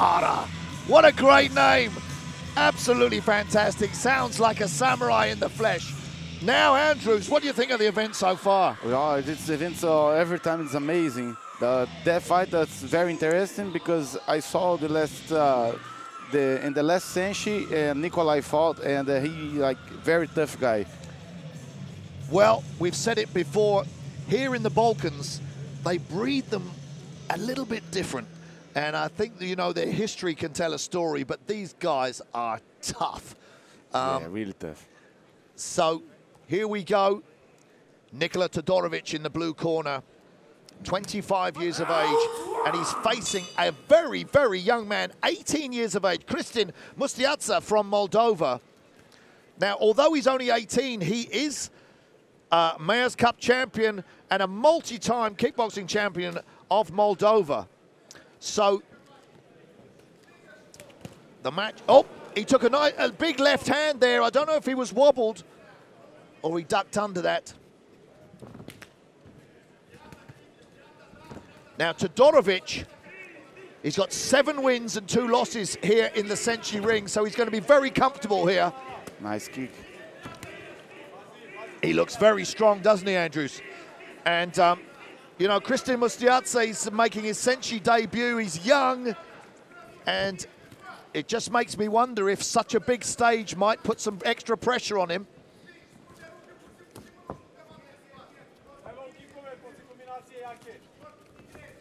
Hara. What a great name. Absolutely fantastic. Sounds like a samurai in the flesh. Now, Andrews, what do you think of the event so far? Well, this event so every time it's amazing. The, that fight that's very interesting because I saw the last uh, the in the last Senshi uh, Nikolai fought and uh, he like very tough guy. Well, we've said it before. Here in the Balkans, they breed them a little bit different. And I think, you know, their history can tell a story, but these guys are tough. Um, yeah, really tough. So here we go. Nikola Todorovic in the blue corner, 25 years of age, and he's facing a very, very young man, 18 years of age, Cristin Musteata from Moldova. Now, although he's only 18, he is a Mayor's Cup champion and a multi-time kickboxing champion of Moldova. So the match, oh, he took a, nice, a big left hand there. I don't know if he was wobbled or he ducked under that. Now Todorovic, he's got seven wins and two losses here in the Senshi ring, so he's going to be very comfortable here. Nice kick. He looks very strong, doesn't he, Andrews? And, um, you know, Cristin Musteata is making his Senshi debut. He's young, and it just makes me wonder if such a big stage might put some extra pressure on him.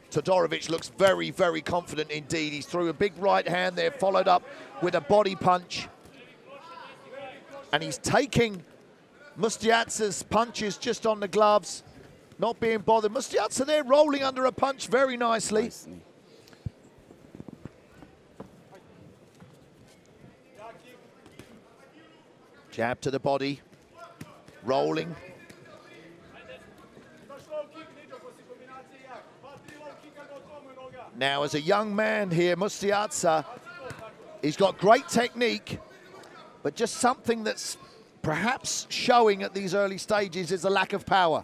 Todorovic looks very, very confident indeed. He's threw a big right hand there, followed up with a body punch. And he's taking Musteata's punches just on the gloves, not being bothered. Musteata there rolling under a punch very nicely. nicely. Jab to the body, rolling. Now, as a young man here, Musteata, uh, he's got great technique, but just something that's perhaps showing at these early stages is a lack of power.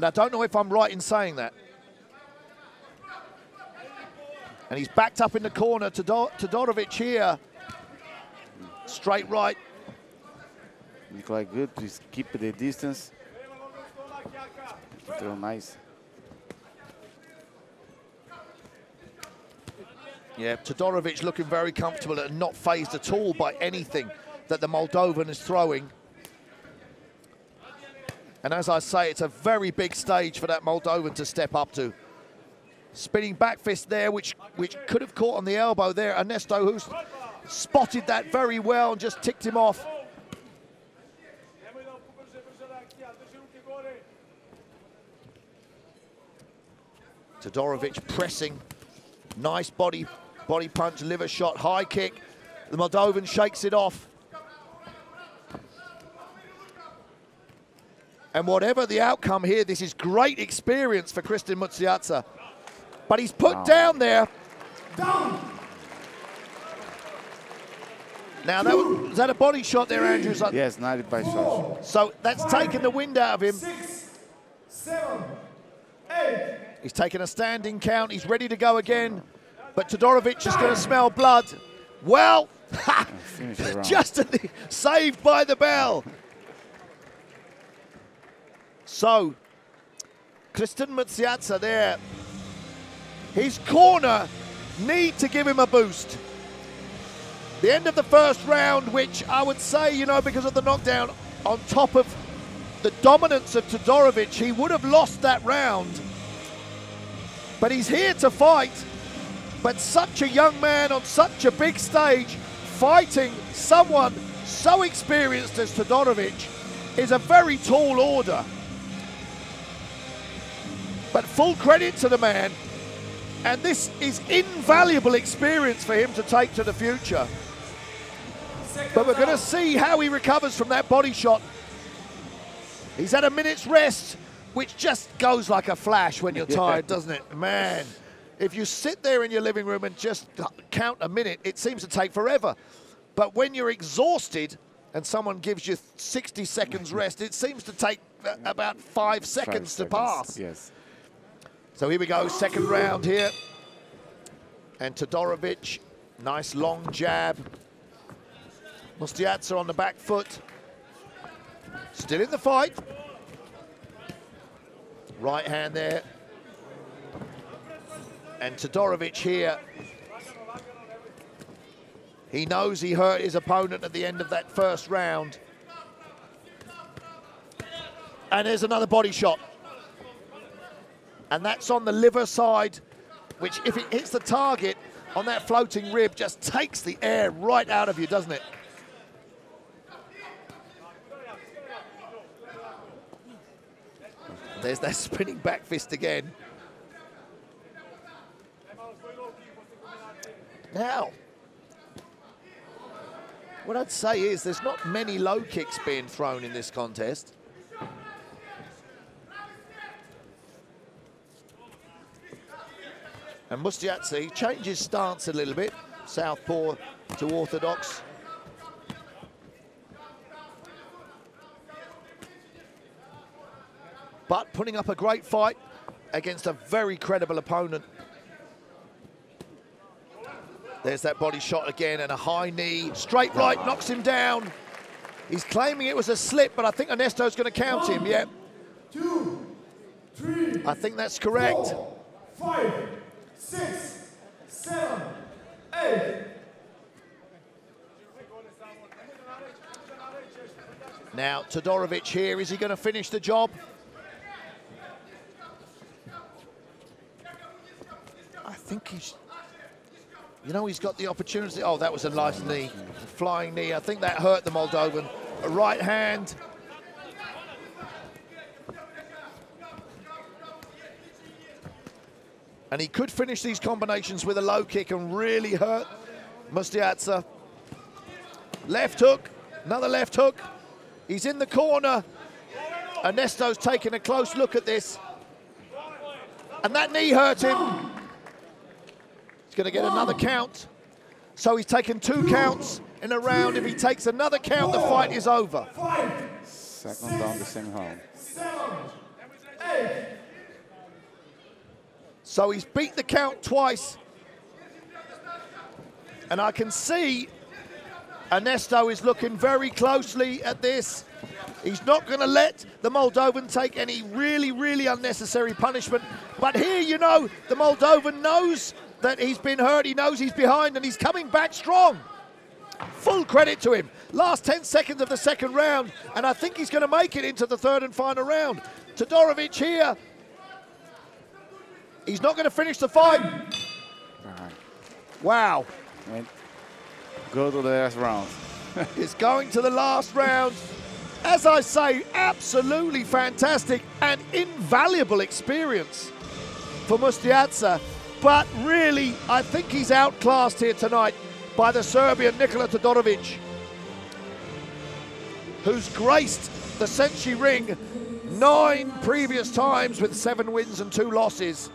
And I don't know if I'm right in saying that. And he's backed up in the corner to Todorovic here. Straight right. quite good, just keep the distance. Throw nice. Yeah, Todorovic looking very comfortable and not phased at all by anything that the Moldovan is throwing. And as I say, it's a very big stage for that Moldovan to step up to. Spinning back fist there, which, which could have caught on the elbow there. Ernesto, who's spotted that very well and just ticked him off. Todorovic pressing. Nice body Body punch, liver shot, high kick. The Moldovan shakes it off. And whatever the outcome here, this is great experience for Cristin Musteata. But he's put wow. down there. Down. Now, that was, was, that a body shot there, Andrews? Yes, 90 by shot. So that's Five, taken the wind out of him. Six, seven, eight. He's taken a standing count. He's ready to go again. But Todorovic is going to smell blood. Well, just the, saved by the bell. So, Cristin Musteata there. His corner need to give him a boost. The end of the first round, which I would say, you know, because of the knockdown, on top of the dominance of Todorovic, he would have lost that round. But he's here to fight. But such a young man on such a big stage, fighting someone so experienced as Todorovic, is a very tall order. But full credit to the man, and this is invaluable experience for him to take to the future. But we're going to see how he recovers from that body shot. He's had a minute's rest, which just goes like a flash when you're tired, doesn't it? Man. If you sit there in your living room and just count a minute, it seems to take forever. But when you're exhausted and someone gives you 60 seconds rest, it seems to take about five seconds, five to pass. Yes. So here we go, second round here. And Todorovic, nice long jab. Musteata on the back foot. Still in the fight. Right hand there. And Todorovic here. He knows he hurt his opponent at the end of that first round. And there's another body shot. And that's on the liver side, which if it hits the target on that floating rib, just takes the air right out of you, doesn't it? There's that spinning back fist again. Now, what I'd say is there's not many low kicks being thrown in this contest. And Musteata changes stance a little bit, southpaw to orthodox. But putting up a great fight against a very credible opponent. There's that body shot again and a high knee. Straight right knocks him down. He's claiming it was a slip, but I think Ernesto's going to count him. Yeah. Two, three. I think that's correct. Four, five, six, seven, eight. Now Todorovic here. Is he going to finish the job? I think he's. You know, he's got the opportunity. Oh, that was a nice knee, flying knee. I think that hurt the Moldovan. A right hand. And he could finish these combinations with a low kick and really hurt Musteata. Left hook, another left hook. He's in the corner. Ernesto's taking a close look at this. And that knee hurt him. He's going to get another count. So he's taken two counts in a round. If he takes another count, the fight is over. Second down the same round. So he's beat the count twice. And I can see Ernesto is looking very closely at this. He's not going to let the Moldovan take any really, really unnecessary punishment. But here, you know, the Moldovan knows that he's been hurt. He knows he's behind and he's coming back strong. Full credit to him. Last 10 seconds of the second round, and I think he's going to make it into the third and final round. Todorovic here. He's not going to finish the fight. Wow. And go to the last round. it's going to the last round. As I say, absolutely fantastic and invaluable experience for Musteata. But really, I think he's outclassed here tonight by the Serbian Nikola Todorovic, who's graced the Senshi ring nine previous times with seven wins and two losses.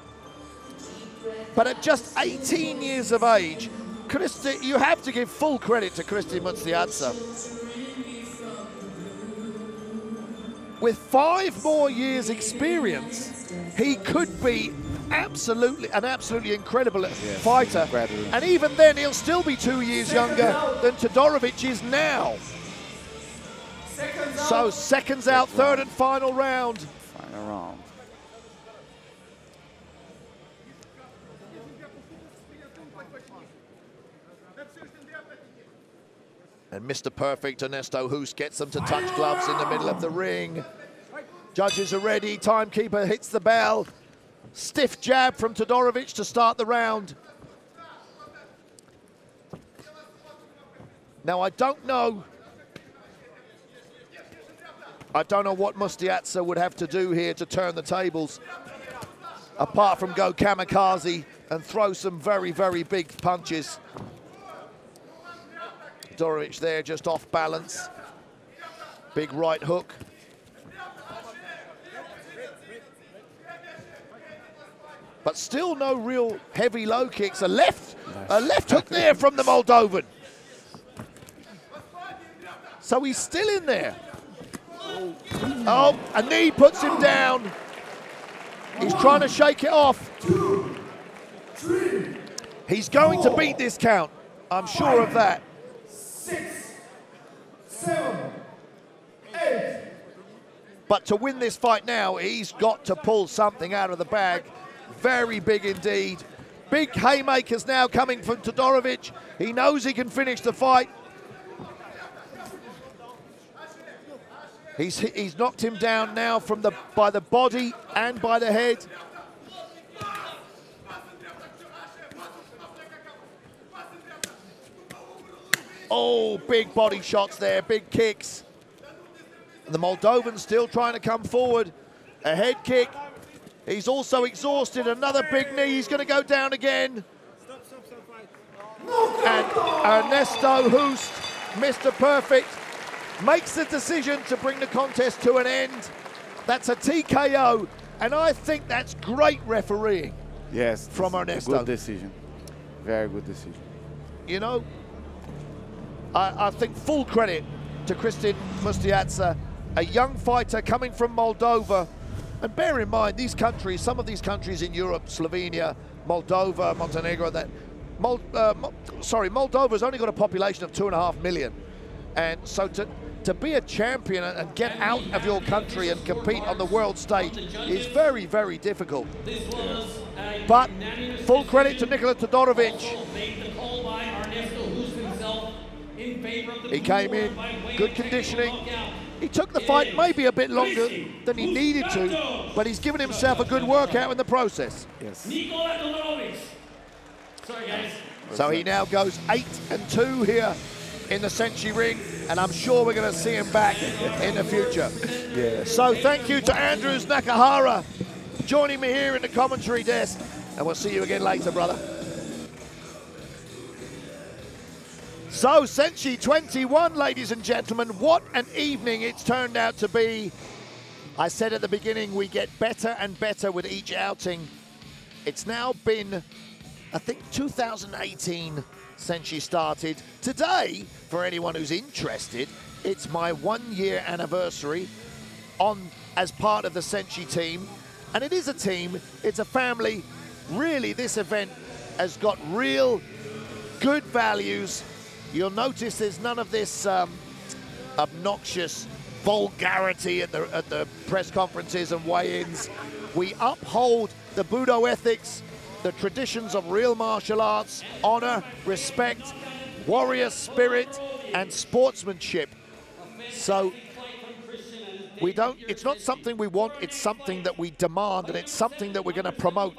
But at just 18 years of age, Christi, you have to give full credit to Christy Musteata. With five more years experience, he could be absolutely an absolutely incredible Yes, fighter. incredible. And even then, he'll still be two years younger than Todorovic is now. So seconds out, third and final round. Final round. And Mr. Perfect, Ernesto Hoost, gets them to touch gloves in the middle of the ring. Judges are ready. Timekeeper hits the bell. Stiff jab from Todorovic to start the round. Now, I don't know. I don't know what Musteata would have to do here to turn the tables, apart from go kamikaze and throw some very, very big punches. Dorovic there just off balance. Big right hook. But still no real heavy low kicks. A left, a left hook there from the Moldovan. So he's still in there. Oh, a knee puts him down. He's trying to shake it off. He's going to beat this count. I'm sure of that. Six, seven, eight, But to win this fight now, he's got to pull something out of the bag. Very big indeed. Big haymakers now coming from Todorovic. He knows he can finish the fight. He's, he's knocked him down now from the by the body and by the head. Oh, big body shots there, big kicks. The Moldovan still trying to come forward. A head kick. He's also exhausted. Another big knee. He's going to go down again. And Ernesto Hoost, Mr. Perfect, makes the decision to bring the contest to an end. That's a TKO, and I think that's great refereeing. Yes. From Ernesto. Good decision. Very good decision. You know, I, I think full credit to Cristin Musteata, a young fighter coming from Moldova. And bear in mind, these countries, some of these countries in Europe, Slovenia, Moldova, Montenegro, that, Mol, uh, Mo- sorry, Moldova's only got a population of two and a half million. And so to, to be a champion and and get out of your country and compete on the world stage is very, very difficult. But full credit to Nikola Todorovic. He came in, good conditioning. He took the fight maybe a bit longer than he needed to, but he's given himself a good workout in the process. Yes. Sorry, guys. So he now goes eight and two here in the Senshi ring, and I'm sure we're going to see him back in the future. Yeah. So thank you to Andrews Nakahara joining me here in the commentary desk, and we'll see you again later, brother. So Senshi 21, ladies and gentlemen, what an evening it's turned out to be. I said at the beginning we get better and better with each outing. It's now been, I think, 2018 since she started. Today, for anyone who's interested, it's my one-year anniversary on as part of the Senshi team. And it is a team, it's a family. Really, this event has got real good values. You'll notice there's none of this um, obnoxious vulgarity at the, at the press conferences and weigh-ins. We uphold the Budo ethics, the traditions of real martial arts, honor, respect, warrior spirit, and sportsmanship. So we don't, it's not something we want, it's something that we demand, and it's something that we're going to promote